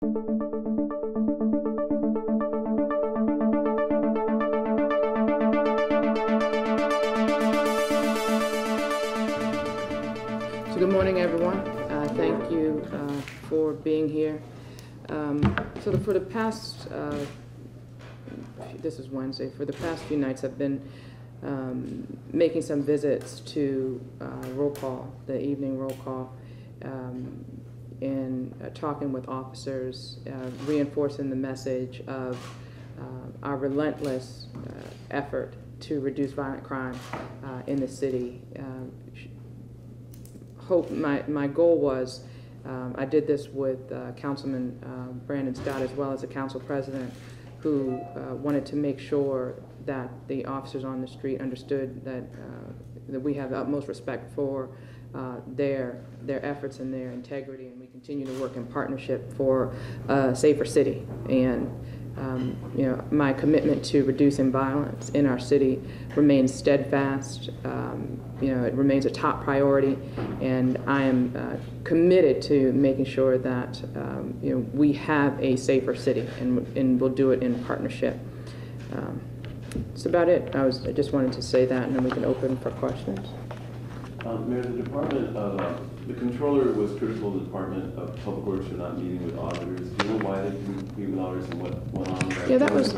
So good morning, everyone. Uh, Thank you uh, for being here. Um, So the- for the past, uh, this is Wednesday, for the past few nights, I've been um, making some visits to uh, roll call, the evening roll call, um, and uh, talking with officers, uh, reinforcing the message of uh, our relentless uh, effort to reduce violent crime uh, in the city. Uh, hope, my, my goal was, um, I did this with Councilman Brandon Scott as well as the council president, who wanted to make sure that the officers on the street understood that, that we have the utmost respect for uh, their, their efforts and their integrity, continue to work in partnership for a safer city. And um, you know, my commitment to reducing violence in our city remains steadfast. Um, you know, it remains a top priority, and I am uh, committed to making sure that um, you know we have a safer city, and and we'll do it in partnership. Um, that's about it. I was I just wanted to say that, and then we can open for questions. Um, Mayor, the Department of, uh, the Controller was critical of the Department of Public Works for not meeting with auditors. Do you know why they didn't meet with auditors and what went on with? Yeah, that was-?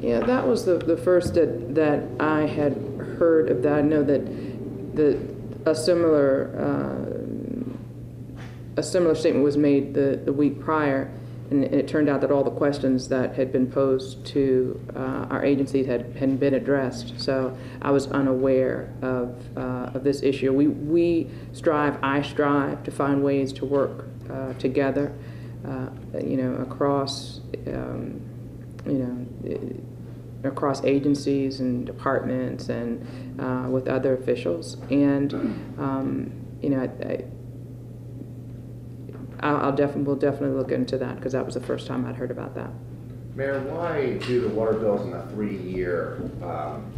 Yeah, that was the, the first that, that I had heard of that. I know that the, a similar, uh, a similar statement was made the, the week prior, and it turned out that all the questions that had been posed to uh, our agencies had, hadn't been addressed. So I was unaware of, uh, of this issue. We, we strive, I strive to find ways to work uh, together, uh, you know, across, um, you know, eh, across agencies and departments and uh, with other officials. And, um, you know, I, I, I'll definitely, we'll definitely look into that because that was the first time I'd heard about that. Mayor, why do the water bills in a three-year um,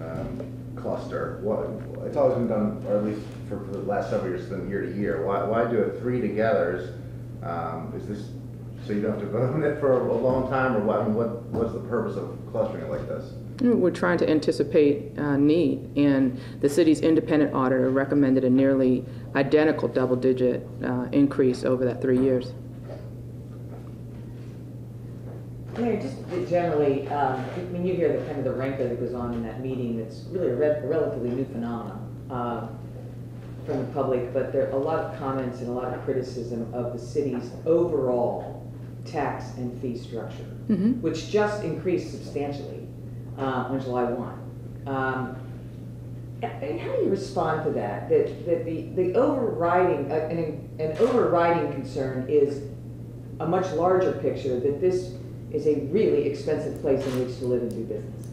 um, cluster? What, it's always been done, or at least for for the last several years, it's been year to year. Why, why do it three togethers? Um, Is this, so you don't have to vote on it for a long time, or what, what, what's the purpose of clustering it like this? We're trying to anticipate uh, need, and the city's independent auditor recommended a nearly identical double-digit uh, increase over that three years. Mayor, just generally, um, when you hear the kind of the rancor that goes on in that meeting, it's really a re- relatively new phenomenon uh, from the public, but there are a lot of comments and a lot of criticism of the city's overall tax and fee structure, Mhm. which just increased substantially uh, on July 1. Um, and how do you respond to that? That, that the, the overriding, uh, an, an overriding concern is a much larger picture that this is a really expensive place in which to live and do business.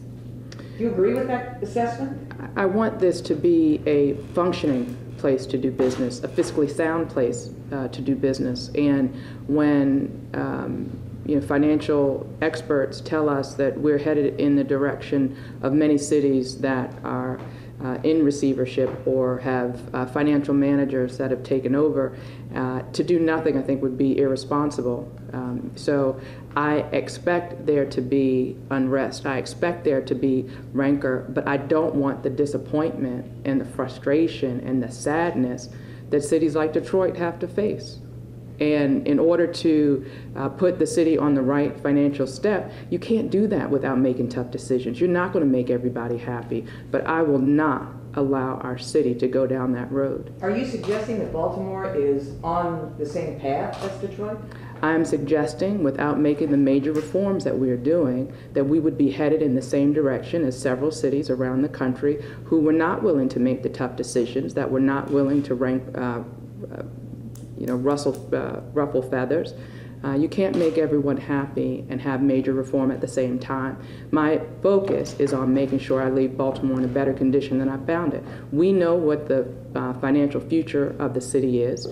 Do you agree with that assessment? I want this to be a functioning place to do business, a fiscally sound place uh, to do business. And when um, you know, financial experts tell us that we're headed in the direction of many cities that are uh, in receivership or have uh, financial managers that have taken over, uh, to do nothing, I think, would be irresponsible. Um, so I expect there to be unrest. I expect there to be rancor, but I don't want the disappointment and the frustration and the sadness that cities like Detroit have to face. And in order to uh, put the city on the right financial step, you can't do that without making tough decisions. You're not going to make everybody happy, but I will not allow our city to go down that road. Are you suggesting that Baltimore is on the same path as Detroit? I'm suggesting, without making the major reforms that we are doing, that we would be headed in the same direction as several cities around the country who were not willing to make the tough decisions, that were not willing to rank, uh, uh, you know, rustle, uh, ruffle feathers. Uh, you can't make everyone happy and have major reform at the same time. My focus is on making sure I leave Baltimore in a better condition than I found it. We know what the uh, financial future of the city is.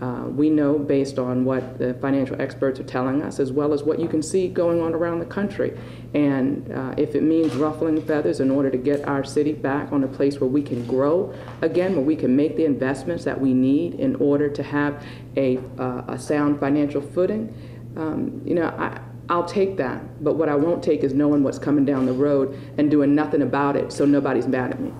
Uh, we know based on what the financial experts are telling us, as well as what you can see going on around the country. And uh, if it means ruffling feathers in order to get our city back on a place where we can grow again, where we can make the investments that we need in order to have a, uh, a sound financial footing, Um, you know, I, I'll take that, but what I won't take is knowing what's coming down the road and doing nothing about it, so nobody's mad at me.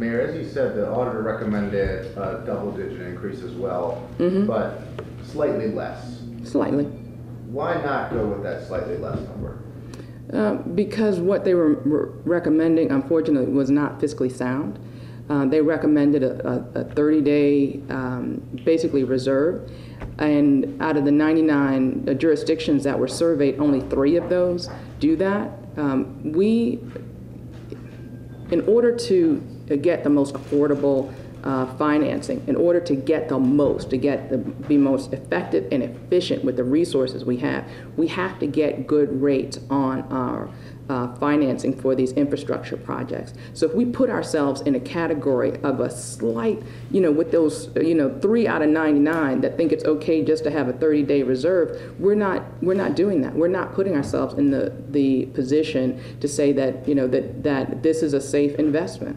Mayor, as you said, the auditor recommended a double-digit increase as well, Mhm. but slightly less. Slightly. Why not go with that slightly less number? Uh, because what they were re- recommending, unfortunately, was not fiscally sound. Uh, they recommended a, a, a 30-day, um, basically reserve, and out of the 99 jurisdictions that were surveyed, only three of those do that. Um, we, in order to get the most affordable uh, financing, in order to get the most, to get the, be most effective and efficient with the resources we have, we have to get good rates on our uh, financing for these infrastructure projects. So if we put ourselves in a category of a slight, you know, with those, you know, three out of 99 that think it's okay just to have a 30-day reserve, we're not, we're not doing that. We're not putting ourselves in the, the position to say that, you know, that, that this is a safe investment.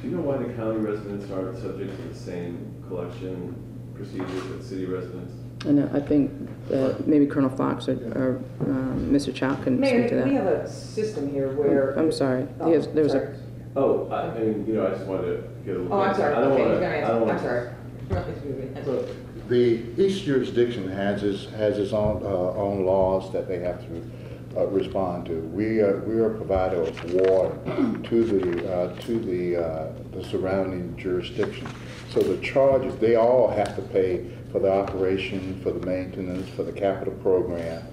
Do you know why the county residents aren't subject to the same collection procedures as city residents? And uh, I think uh, maybe Colonel Foxx or, or um, Mr. Chow can speak to Mayor, we that. have a system here where. I'm sorry. Oh, Yes, there was a. Oh, I, I mean, you know, I just wanted to get a little. Oh, I'm sorry, I don't okay, wanna- you're gonna I don't answer, I'm wanna- sorry. Excuse. The, each jurisdiction has its, has its own, uh, own laws that they have to, uh, respond to. We are, we are a provider of water to the, uh, to the, uh, the surrounding jurisdiction. So the charges, they all have to pay for the operation, for the maintenance, for the capital program.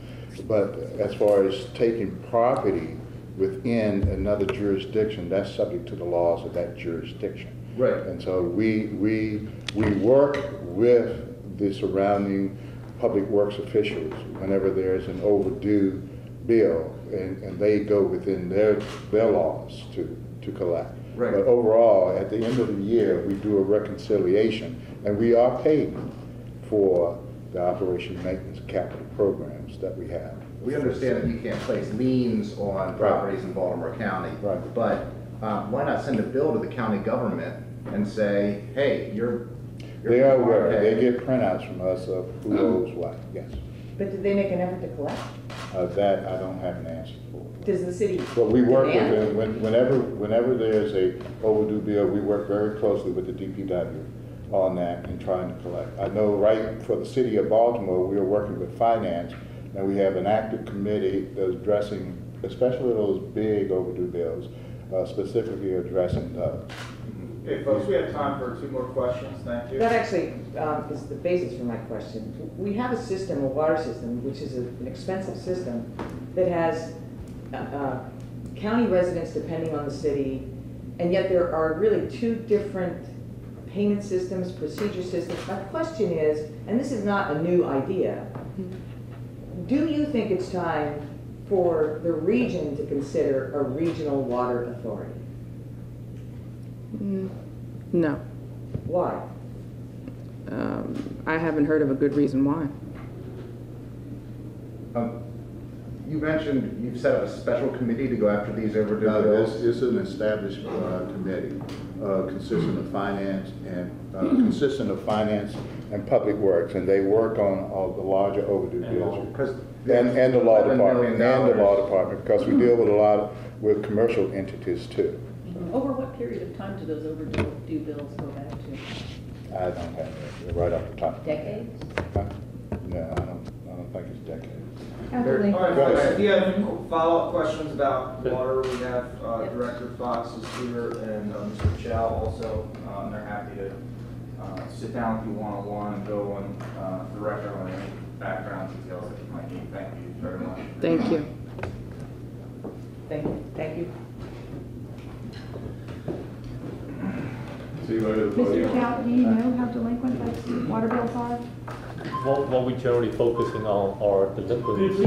But as far as taking property within another jurisdiction, that's subject to the laws of that jurisdiction. Right. And so we, we, we work with the surrounding public works officials whenever there's an overdue bill, and, and they go within their, their laws to, to collect. Right. But overall, at the end of the year, we do a reconciliation, and we are paid for the operation, maintenance, capital programs that we have. We understand that you can't place liens on properties in Baltimore County. Right. But um, why not send a bill to the county government and say, hey, you're. you're- They are aware, okay. they get printouts from us of who owes what, yes. But did they make an effort to collect? Uh, that I don't have an answer for. Does the city? But we work with them, when- whenever, whenever there's a overdue bill, we work very closely with the DPW on that and trying to collect. I know right for the city of Baltimore, we are working with finance, and we have an active committee that's addressing, especially those big overdue bills, uh, specifically addressing those. Okay, folks, we have time for two more questions, thank you. That actually um, is the basis for my question. We have a system, a water system, which is a- an expensive system that has uh, uh, county residents depending on the city, and yet there are really two different payment systems, procedure systems. My question is, and this is not a new idea, do you think it's time for the region to consider a regional water authority? Mm, no. Why? Um, I haven't heard of a good reason why. Um, You mentioned you've set up a special committee to go after these overdue No, it's, bills. it's an established, uh, committee, uh, consisting of finance and, uh, consisting of finance and public works, and they work on all the larger overdue bills. And, and the law department, million and the law department, because we deal with a lot of, with commercial entities too. Over what period of time do those overdue bills go back to? I don't have it right off the top. Decades? Huh? No, I don't, I don't think it's decades. All right, folks, if you have follow-up questions about water, we have uh, Director Foxx is here and uh, Mr. Chow also. Um, They're happy to uh, sit down with you one-on-one and go on uh, the record on any background details that you might need. Thank you very much. Thank you. Thank you. Thank you. So you go to the podium. Mr. Chow, do you know how delinquent those water bills are? What, what we generally focusing on are delinquents.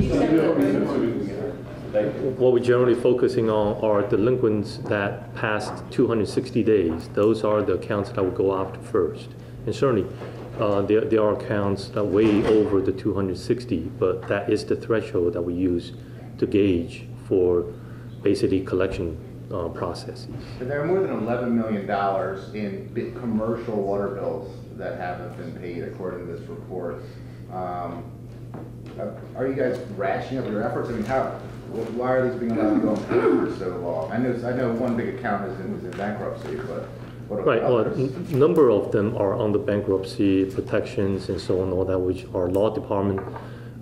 What we generally focusing on are delinquents that passed 260 days. Those are the accounts that I would go after first. And certainly, uh, there, there are accounts that way over the 260, but that is the threshold that we use to gauge for basically collection uh, processes. There are more than eleven million dollars in commercial water bills that haven't been paid according to this report. Um, uh, are you guys rationing up your efforts? I mean, how, why are these being allowed to go on for so long? I know, I know one big account is in, is in bankruptcy, but what Right, about well, others? n- number of them are under bankruptcy protections and so on, all that, which our law department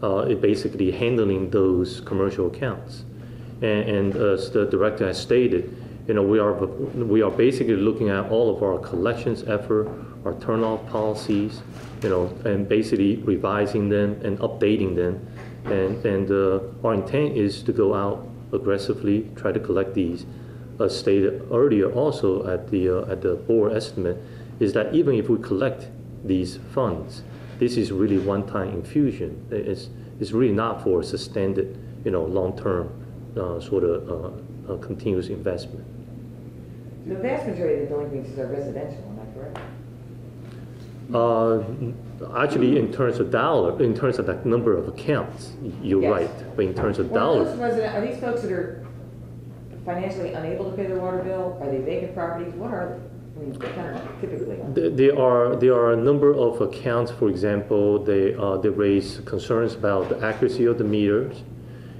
uh, is basically handling those commercial accounts. And, and as the director has stated, you know, we are, we are basically looking at all of our collections effort, our turn-off policies, you know, and basically revising them and updating them. And, and uh, our intent is to go out aggressively, try to collect these. As stated earlier also at the, uh, at the board estimate, is that even if we collect these funds, this is really one-time infusion. It's, it's really not for sustained, you know, long-term, uh, sort of, uh, uh, continuous investment. The vast majority of the delinquencies are residential, am I correct? Uh, Actually, in terms of dollar, in terms of the number of accounts, you're Yes. right. But in terms of Well, those resident, are these folks that are financially unable to pay their water bill? Are they vacant properties? What are, I mean, what kind of typically? th- there are, there are a number of accounts, for example, they, uh, they raise concerns about the accuracy of the meters,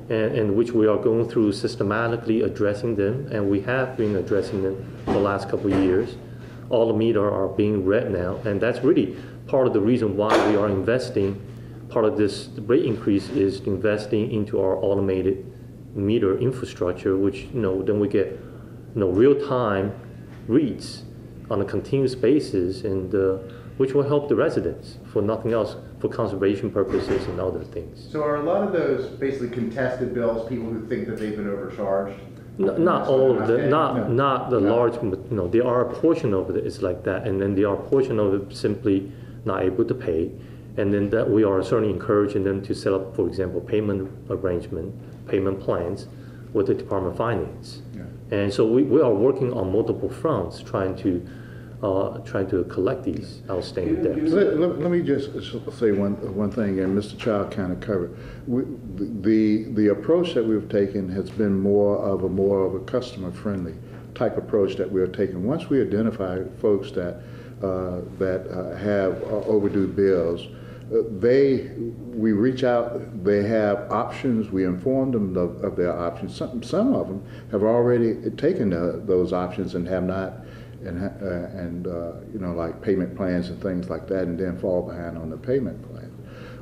and, and which we are going through systematically addressing them, and we have been addressing them the last couple of years. All the meter are being read now, and that's really part of the reason why we are investing. Part of this rate increase is investing into our automated meter infrastructure, which, you know, then we get, you know, real-time reads on a continuous basis, and, uh, which will help the residents, for nothing else, for conservation purposes and other things. So are a lot of those basically contested bills, people who think that they've been overcharged? N- Not all of Not the, paying? not, not the No. large, you know, there are a portion of it is like that, and then there are a portion of it simply not able to pay. And then that we are certainly encouraging them to set up, for example, payment arrangement, payment plans with the Department of Finance. Yeah. And so we, we are working on multiple fronts, trying to, uh, trying to collect these outstanding debts. Let, let- let me just say one, one thing, and Mr. Chow kind of covered. We, the, the approach that we've taken has been more of a, more of a customer-friendly type approach that we're taking. Once we identify folks that, uh, that uh, have uh, overdue bills, uh, they, we reach out, they have options, we inform them of, of their options. Some, some of them have already taken the, those options and have not, and, uh, and uh, you know, like payment plans and things like that, and then fall behind on the payment plan.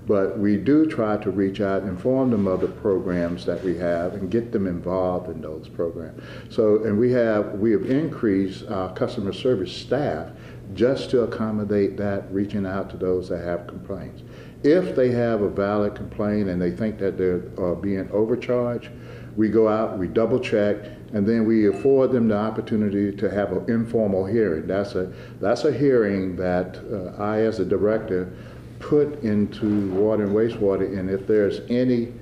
But we do try to reach out, inform them of the programs that we have, and get them involved in those programs. So, and we have, we have increased our customer service staff just to accommodate that, reaching out to those that have complaints. If they have a valid complaint and they think that they're uh, being overcharged, we go out, we double check, and then we afford them the opportunity to have an informal hearing. That's a, that's a hearing that uh, I, as a director, put into water and wastewater, and if there's any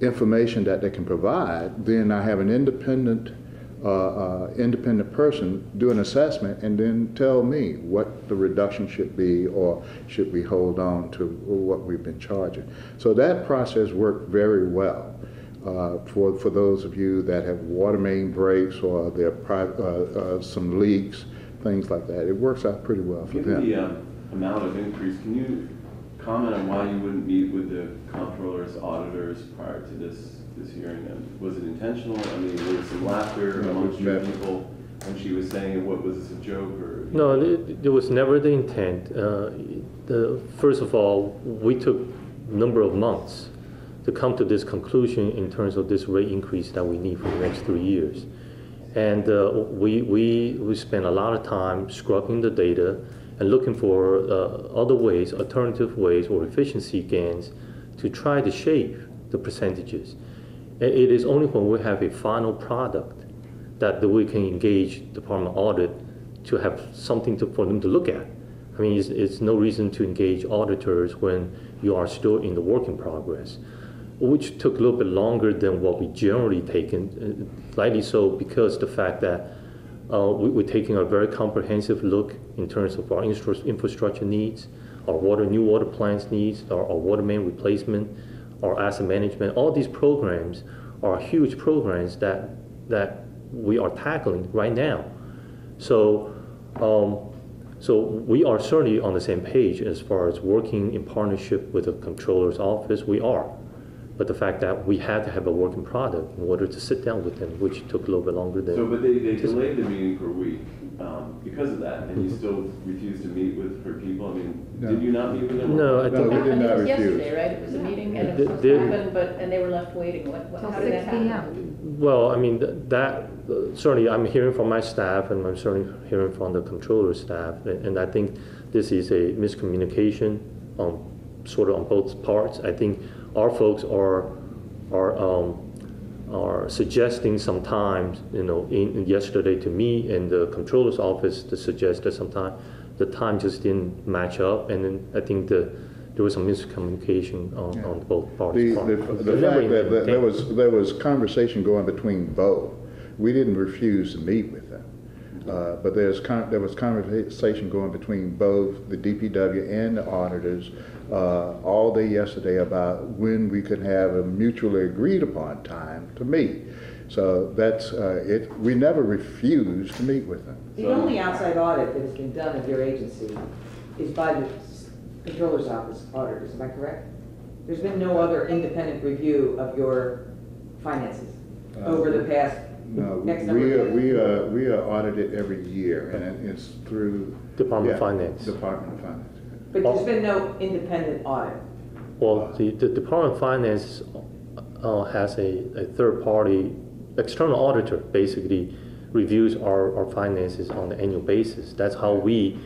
information that they can provide, then I have an independent, uh, uh, independent person do an assessment and then tell me what the reduction should be, or should we hold on to what we've been charging. So that process worked very well. Uh, for, for those of you that have water main breaks or there are uh, uh, some leaks, things like that, it works out pretty well for them. Given the um, amount of increase, can you comment on why you wouldn't meet with the comptroller's auditors prior to this, this hearing? And Was it intentional? I mean, was some laughter No, amongst your people when she was saying, what, was this a joke or? No, it, it was never the intent. Uh, the, first of all, we took a number of months to come to this conclusion in terms of this rate increase that we need for the next three years. And uh, we, we, we spent a lot of time scrubbing the data and looking for uh, other ways, alternative ways, or efficiency gains to try to shave the percentages. It is only when we have a final product that we can engage the Department Audit to have something to, for them to look at. I mean, it's, it's no reason to engage auditors when you are still in the work in progress, which took a little bit longer than what we generally take, and slightly so because the fact that uh, we, we're taking a very comprehensive look in terms of our infrastructure needs, our water, new water plants needs, our, our water main replacement, our asset management. All these programs are huge programs that that we are tackling right now. So, um, so we are certainly on the same page as far as working in partnership with the controller's office. We are. But the fact that we had to have a working product in order to sit down with them, which took a little bit longer than. So, but they, they delayed the meeting for a week, um, because of that, and you Mhm. still refused to meet with her people? I mean, No. did you not meet with them? No, I No, we did Happened- not It was refuse. yesterday, right? It was a meeting and it was Did- supposed to happen, but, and they were left waiting. What, what- how did that 6 p.m. happen? well, I mean, th- that, uh, certainly I'm hearing from my staff and I'm certainly hearing from the controller staff. And and I think this is a miscommunication on, sort of on both parts. I think our folks are, are, um, are suggesting sometimes, you know, in, in yesterday to me and the controller's office to suggest that sometime the time just didn't match up. And then I think the, there was some miscommunication on, on both parties' the, part. the fact that, that there was, there was conversation going between both, we didn't refuse to meet with them. Uh, but there's con, there was conversation going between both the DPW and the auditors, uh, all day yesterday about when we could have a mutually agreed upon time to meet. So that's, uh, it, we never refused to meet with them. The only outside audit that has been done of your agency is by the controller's office auditors, am I correct? There's been no other independent review of your finances over the past No, X number we, of are- years? we are, we are audited every year and it's through. Department of Finance. Department of Finance. But there's been no independent audit. Well, the, the Department of Finance uh, has a, a third-party, external auditor, basically reviews our, our finances on an annual basis. That's how we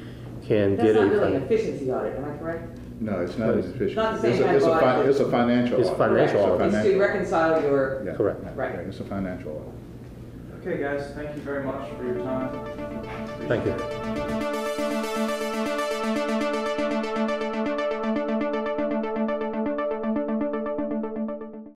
can That's get not a. really an fin- efficiency audit, am I correct? No, it's not as efficient. Not the same It's a- kind it's of a fi- audit. It's a financial. It's audit. financial It's a audit. It's to financial- reconcile your, yeah, Correct. yeah, Right. It's a financial audit. Okay, guys, thank you very much for your time. Thank you. It.